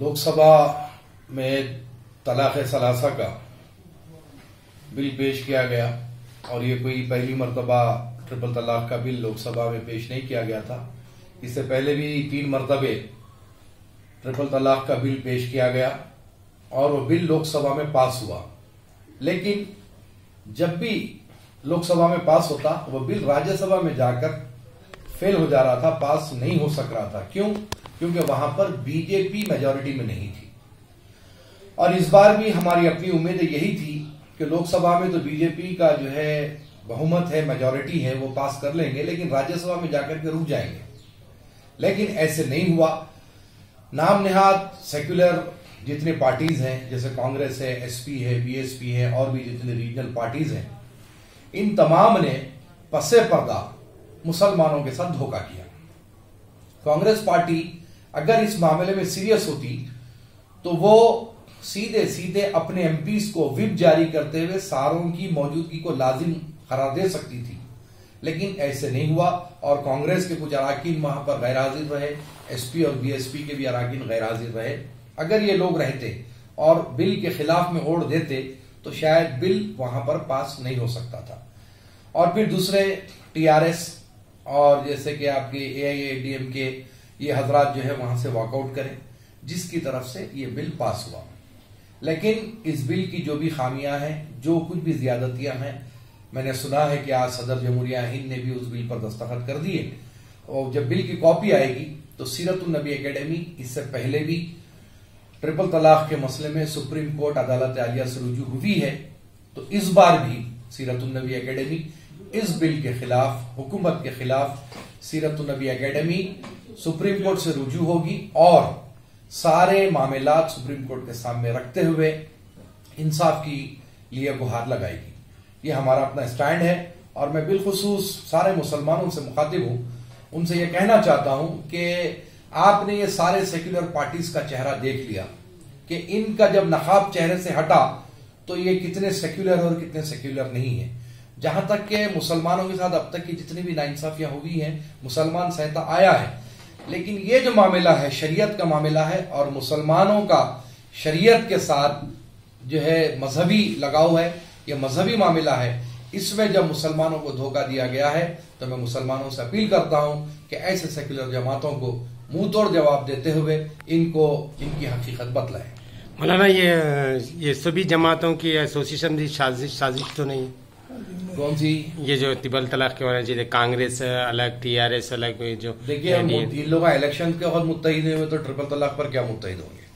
لوک سبھا میں طلاق ثلاثہ کا بل پیش کیا گیا اور یہ کوئی پہلی مرتبہ ٹرپل طلاق کا بل لوک سبھا میں پیش نہیں کیا گیا تھا۔ اس سے پہلے بھی تین مرتبے ٹرپل طلاق کا بل پیش کیا گیا اور وہ بل لوک سبھا میں پاس ہوا۔ لیکن جب بھی لوک سبھا میں پاس ہوتا، وہ بل راجیہ سبھا میں جا کر فیل ہو جا رہا تھا، پاس نہیں ہو سک رہا تھا۔ کیوں؟ کیونکہ وہاں پر بی جے پی میجورٹی میں نہیں تھی۔ اور اس بار بھی ہماری اپنی امید یہی تھی کہ لوک سبھا میں تو بی جے پی کا جو ہے بہمت ہے میجورٹی ہے، وہ پاس کر لیں گے، لیکن راجیہ سبھا میں جا کر کے رک جائیں گے۔ لیکن ایسے نہیں ہوا۔ نام نہاد سیکولر جتنے پارٹیز ہیں، جیسے کانگریس ہے ایس پی ہے بی ایس پی ہے، اور بھی جتنے ریجنل پارٹیز ہیں، ان تمام نے پسے پردہ مسلمانوں کے ساتھ دھوکہ کیا۔ کانگریس پارٹی اگر اس معاملے میں سیریس ہوتی تو وہ سیدھے سیدھے اپنے ایم پیز کو وپ جاری کرتے ہوئے ساروں کی موجودگی کو لازم قرار دے سکتی تھی۔ لیکن ایسے نہیں ہوا اور کانگریس کے کچھ اراکین وہاں پر غیر حاضر رہے، ایس پی اور بی ایس پی کے بھی اراکین غیر حاضر رہے۔ اگر یہ لوگ رہتے اور بل کے خلاف میں اوڑ دیتے تو شاید بل وہاں پر پاس نہیں ہو سکتا تھا۔ اور پھر دوسرے ٹی آر ایس اور جیسے کہ آپ کے اے آئی اے ڈی ایم کے یہ حضرات جو ہے وہاں سے واک آؤٹ کریں، جس کی طرف سے یہ بل پاس ہوا۔ لیکن اس بل کی جو بھی خامیاں ہیں، جو کچھ بھی زیادتیاں ہیں، میں نے سنا ہے کہ آج صدر جمہوریہ ہند نے بھی اس بل پر دستخط کر دیے۔ اور جب بل کی کاپی آئے گی، تو سیرت النبی اکیڈمی اس سے پہلے بھی ٹرپل طلاق کے مسئلے میں سپریم کورٹ عدالت عالیہ سے رجوع ہوئی ہے، تو اس بار بھی سیرت النبی اکیڈمی اس بل کے خلاف، حکومت کے خلاف سیرت النبی اکیڈمی سپریم کورٹ سے رجوع ہوگی اور سارے معاملات سپریم کورٹ کے سامنے رکھتے ہوئے انصاف کی لیے گہار لگائے گی۔ یہ ہمارا اپنا سٹینڈ ہے اور میں بالخصوص سارے مسلمانوں سے مخاطب ہوں۔ ان سے یہ کہنا چاہتا ہوں کہ آپ نے یہ سارے سیکولر پارٹیز کا چہرہ دیکھ لیا کہ ان کا جب نقاب چہرے سے ہٹا تو یہ کتنے سیکولر اور کتنے سیکولر نہیں ہیں۔ جہاں تک کہ مسلمانوں کے ساتھ اب تک کی جتنی بھی ناانصافیاں ہوئی ہیں، مسلمان سہتا آیا ہے۔ لیکن یہ جو معاملہ ہے، شریعت کا معاملہ ہے اور مسلمانوں کا شریعت کے ساتھ جو ہے مذہبی لگاؤ ہے، یہ مذہبی معاملہ ہے۔ اس میں جب مسلمانوں کو دھوکہ دیا گیا ہے، تو میں مسلمانوں سے اپیل کرتا ہوں کہ ایسے سیکولر جماعتوں کو منہ توڑ جواب دیتے ہوئے ان کو، ان کی حقیقت بتلائیں۔ مولانا، یہ یہ سبھی جماعتوں کی ایسوسیشن بھی سازش سازش تو نہیں۔ کون سی؟ یہ جو طبل طلاق کے ہونا چاہیے کانگریس الگ ٹی آر ایس الگ جو دیکھیے ان لوگ الیکشن کے وقت متحد ہوئے تو ٹرپل طلاق پر کیا متحد ہوں گے؟